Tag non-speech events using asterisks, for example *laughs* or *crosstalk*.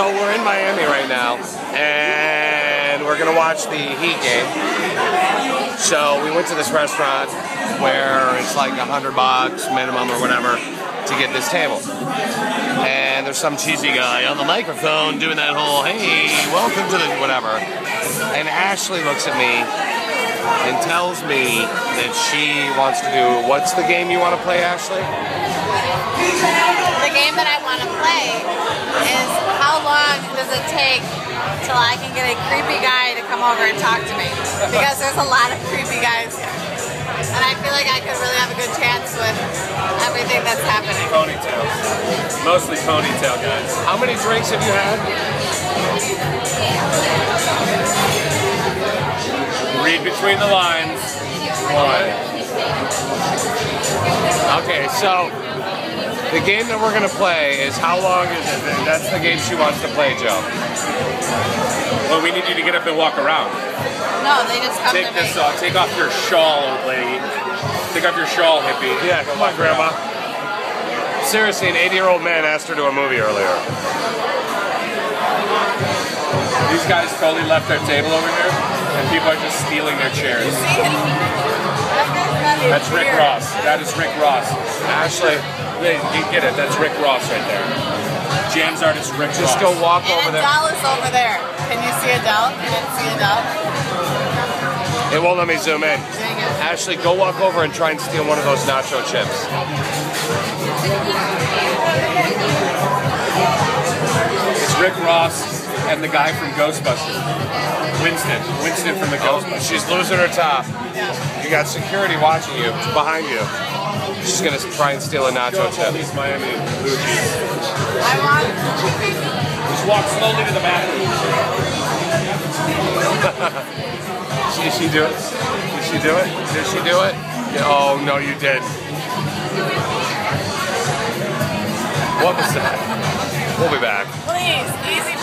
So we're in Miami right now, and we're gonna watch the Heat game. So we went to this restaurant where it's like a hundred bucks minimum or whatever to get this table. And there's some cheesy guy on the microphone doing that whole, hey, welcome to the whatever. And Ashley looks at me and tells me that she wants to do, what's the game you want to play, Ashley? The game that I want to play is does it take till I can get a creepy guy to come over and talk to me? Because there's a lot of creepy guys here. And I feel like I could really have a good chance with everything that's happening. Ponytail. Mostly ponytail guys. How many drinks have you had? Read between the lines. One. Okay, so the game that we're gonna play is how long is it? That's the game she wants to play, Joe. Well, we need you to get up and walk around. No, they just come Take to me. this off. Take off your shawl, old lady. Take off your shawl, hippie. Yeah, come on, Grandma. Seriously, an 80-year-old man asked her to a movie earlier. These guys totally left their table over here, and people are just stealing their chairs. See *laughs* it? That guy's got his That's Rick. Ross. That is Rick Ross. Ashley, Hey, You get it. That's Rick Ross right there. Jams artist Rick just Ross. go walk And over there. Adele is over there. Can you see Adele? Can you see Adele? It won't let me zoom in. Dang it. Ashley, go walk over and try and steal one of those nacho chips. It's Rick Ross and the guy from Ghostbusters. Winston. Winston from the Oh, Ghostbusters. she's losing her top. You got security watching you, behind you. She's gonna try and steal a nacho off all chip. these Miami bougies. I want. Just walk slowly to the bathroom. *laughs* Did she do it? Did she do it? Did she do it? Oh no, you did. What was that? We'll be back. Please, easy peasy. Like that.